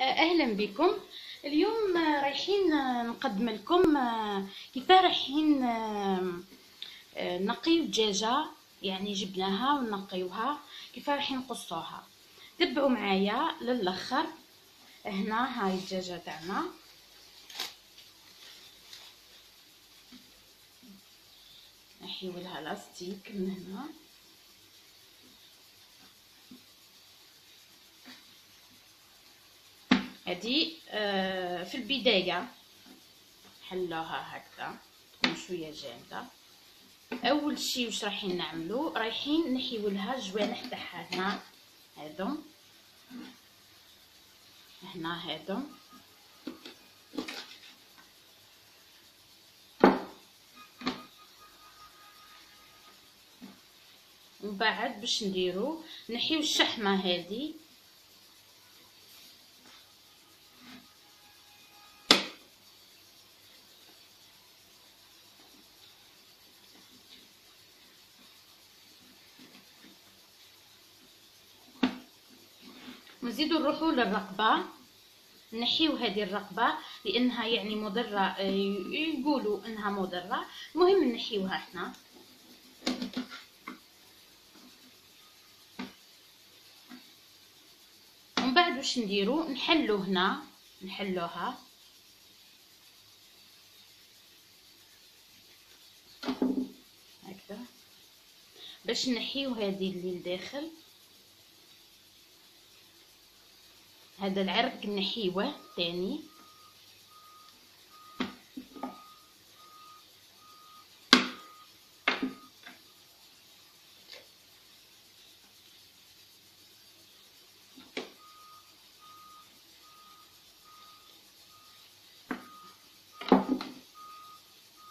أهلا بكم. اليوم رايحين نقدم لكم آه، كيف رايحين آه، آه، نقيو الدجاجه يعني جبناها ونقيوها كيف رايحين نقصوها. تبعوا معايا للأخر. هنا هاي الدجاجة تاعنا. نحيو لها لاستيك من هنا. هذه آه، في البداية. حلوها هكذا تكون شوية جامدة أول شي واش رايحين نعملو؟ رايحين نحيو لها الجوانح تاعها هنا هادو. هنا هادو. ومن بعد باش نديرو نحيو الشحمة هذه نزيدو نروحو للرقبة نحيو هذه الرقبة لأنها يعني مضرة آه، يقولوا أنها مضرة. المهم نحيوها إحنا ومن بعد واش نديرو؟ نحلو هنا. نحلوها. هكذا. باش نحيو هذه اللي لداخل. هذا العرق نحيوه تاني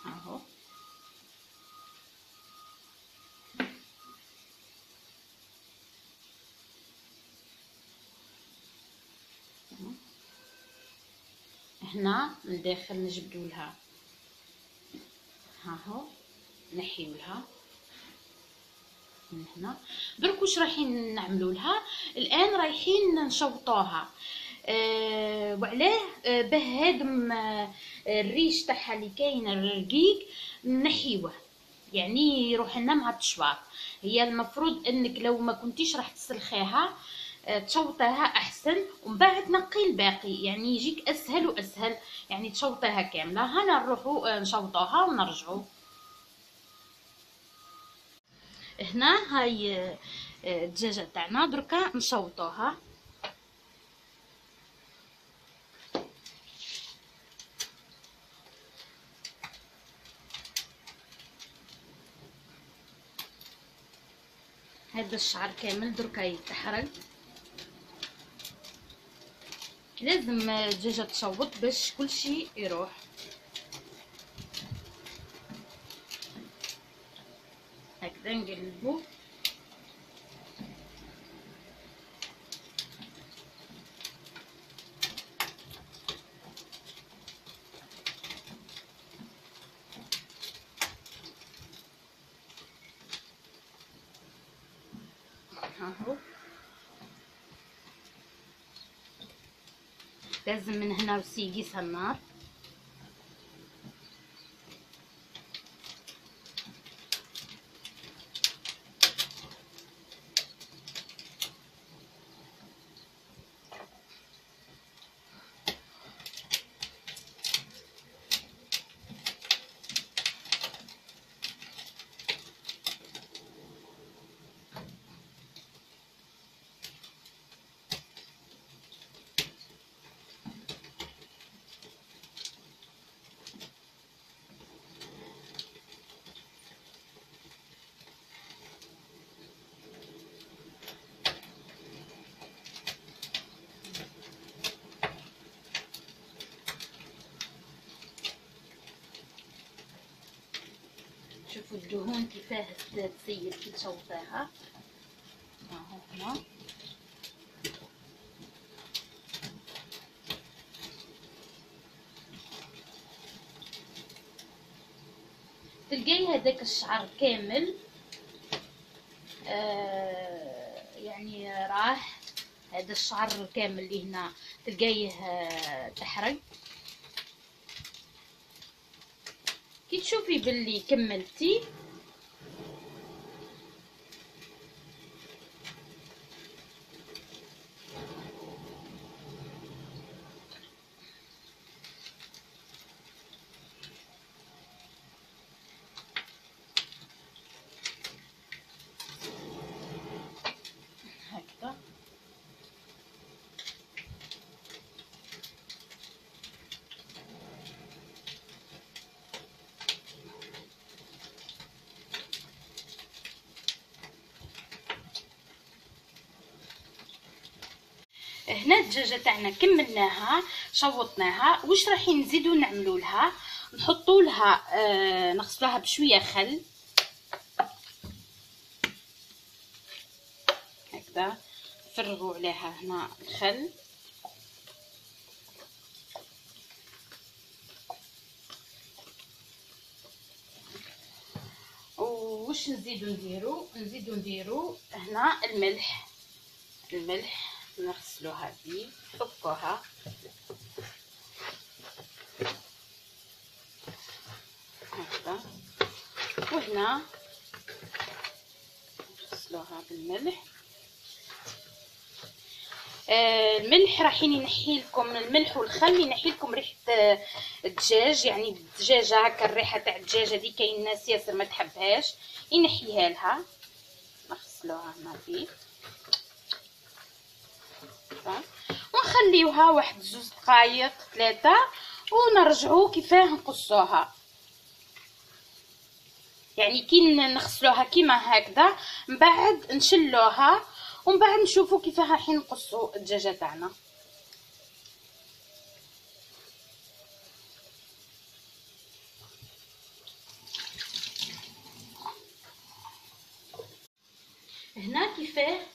اهو هنا من داخل نجبدو لها. ها هو نحيو لها. من هنا. درك واش رايحين نعملو لها؟ الآن رايحين نشوطوها. أه وعلاه أه باه هادم أه الريش تاعها اللي كاين الرقيق نحيوه. يعني يروح لنا مع التشواط. هي المفروض إنك لو ما كنتيش راح تسلخيها تشوطيها أحسن ومن بعد نقي الباقي. يعني يجيك أسهل وأسهل. يعني تشوطيها كاملة. هنا نروحو آه، نشوطوها ونرجعو. هنا هاي آه، آه، الدجاجة تاعنا. دركا نشوطوها. هذا الشعر كامل دركا يتحرق لازم الدجاجة تشوط باش كلشي يروح. هكذا نقلبو اهو لازم من هنا وسيقيس النار شوفوا الدهون كيفاه تسيل كي تشوطيها اهو هنا. تلقاي هذاك الشعر كامل. آه يعني راح هذا الشعر كامل اللي هنا تلقايه آه، تحرق. كي تشوفي باللي كملتي هكذا هنا الدجاجة تاعنا كملناها شوطناها واش رايحين نزيدو نعملو لها؟ نحطو لها آه نغسلوها بشوية خل. هكذا نفرغوا عليها هنا الخل. وش نزيدو نديرو؟ نزيدو نديرو هنا الملح. الملح. نغسلوها بيه نحكوها هكذا. وهنا نغسلوها بالملح. آه الملح راحين ينحي لكم الملح والخل ينحي لكم ريحة آه الدجاج. يعني الدجاجه هكا الريحة تاع الدجاجه دي كاين ناس ياسر ما تحبهاش. ينحيها لها. نغسلوها هنا فيه ونخليوها واحد زوج دقائق ثلاثة. ونرجعو كيفاه نقصوها. يعني كي نغسلوها كيما هكذا من بعد نشلوها ومن بعد نشوفوا كيفاه راح نقصوا الدجاجة تاعنا. هنا كيفاه؟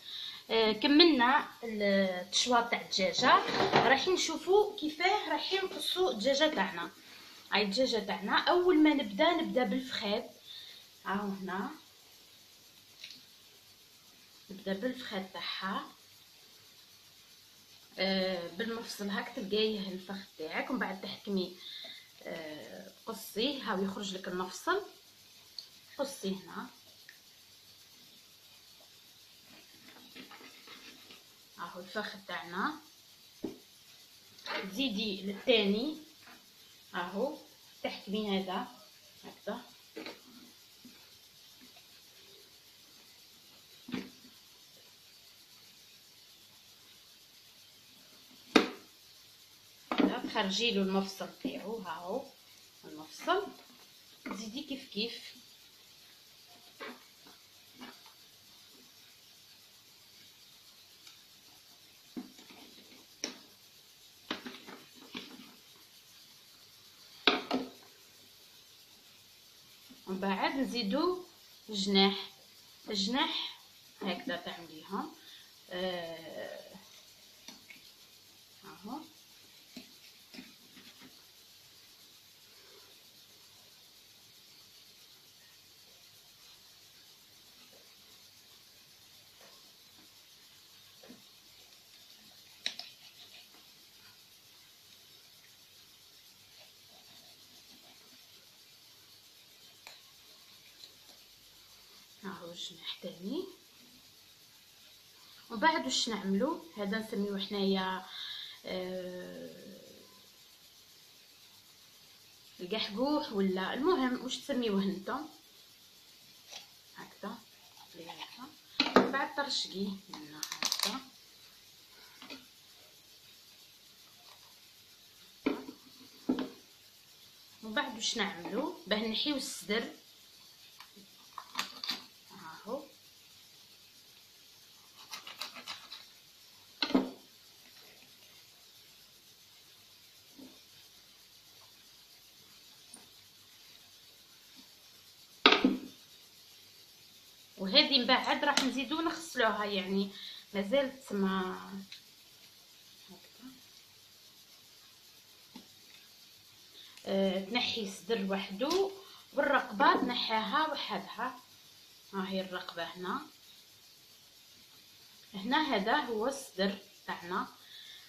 كملنا التشواط تاع الدجاجة. راح نشوفوا كيفاه راح نقصوا الدجاجة تاعنا. هاي الدجاجة تاعنا أول ما نبدأ نبدأ بالفخاد. هاو هنا. نبدأ بالفخاد تاعها. آه بالمفصل هاك تلقايه الفخ تاعك. ومن بعد تحكمي آه قصيه هاو يخرج لك المفصل. قصي هنا. اهو الفخ تاعنا. تزيدي للثاني أهو. تحكمي هذا. هكذا. تخرجي له المفصل تاعو. ها هو المفصل. تزيدي كيف كيف. ومن بعد نزيدو الجناح الجناح هكذا تعمليهم آه اهو هاهو الجناح تاني. ومن بعد واش نعملو هذا نسميوه حنايا آه القحقوح ولا المهم واش تسميوه نتوما هكذا. من بعد ترشقيه من هكذا. ومن بعد واش نعملو باه نحيو الصدر اهو وهذه من بعد راح نزيدو نغسلوها يعني مازالت ما هكذا. أه تنحي الصدر وحده والرقبة تنحيها وحدها. ها هي الرقبة هنا. هنا هذا هو الصدر تاعنا.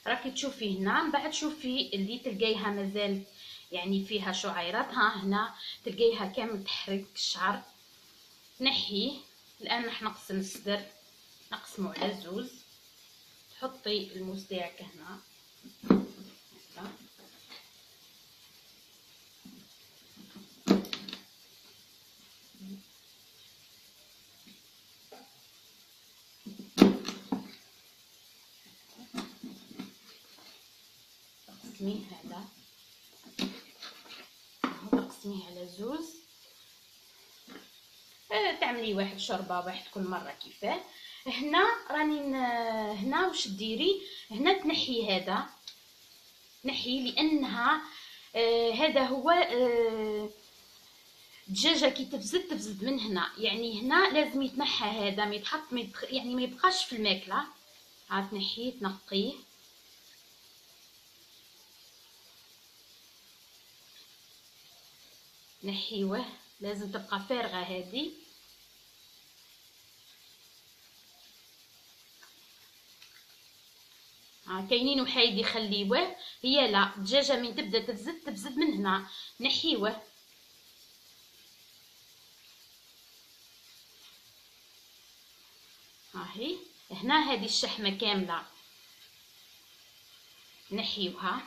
راكي تشوفي هنا من بعد شوفي اللي تلقايها مازال يعني فيها شعيرات. ها هنا تلقايها كامل تحرك الشعر. نحيه الآن راح نقسم الصدر نقسمه على زوز. تحطي الموس تاعك هنا. تقسميه هذا. تقسميه على زوز. تعملي واحد شوربة واحد كل مرة كيفاه. هنا راني هنا واش ديري؟ هنا تنحي هذا. نحي لأنها آه هذا هو آه كي تفزد تفزد من هنا. يعني هنا لازم يتنحى هذا ما يتحط يعني ما يبقاش في الماكلة. عاد تنحيه تنقيه. نحيوه. لازم تبقى فارغة هذه ها كاينين وحايد يخليوه. هي لا الدجاجه من تبدأ تفزد تفزد من هنا. نحيوه. هاهي هنا هذه الشحمة كاملة. نحيوها.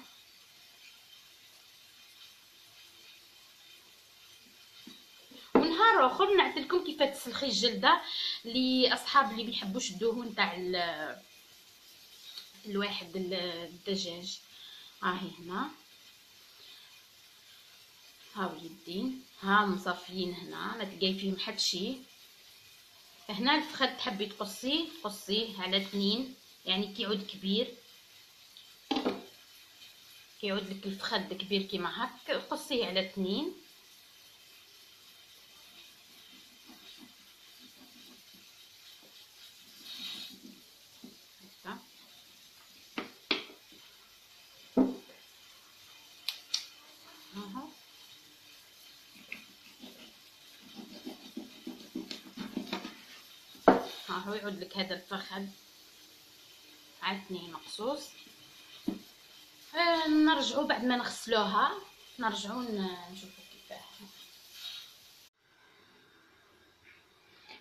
ونهار اخر نعطيلكم كيف تسلخي الجلده لاصحاب اللي بيحبوش الدهون تاع الواحد الدجاج. هاهي هنا. هاو اليدين ها مصفيين هنا. ما تلقاي فيهم حد شي. هنا الفخذ تحبي تقصيه قصيه على اثنين يعني كيعود كبير. كيعود لك الفخذ كبير كيما هك قصيه على اثنين هو يعود لك هذا الفخذ. عدني مقصوص. آه نرجعوا بعد ما نغسلوها. نرجعوا نشوفوا كيفاه.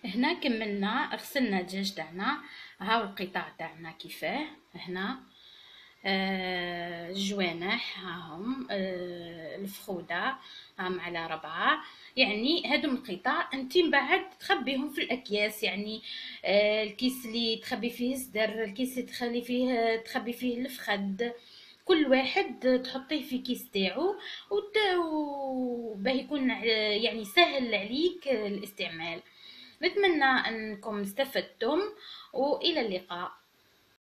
هنا كملنا غسلنا الدجاج تاعنا. هاو القطع تاعنا كيفاه. هنا. الجوانح هاهم آه الفخودة هاهم على ربعة. يعني هادو القطع انت من بعد تخبيهم في الأكياس يعني آه الكيس اللي تخبي فيه الصدر الكيس اللي تخلي فيه تخبي فيه الفخد كل واحد تحطيه في كيس تاعو وباه يكون يعني سهل عليك الاستعمال. نتمنى أنكم استفدتم وإلى اللقاء.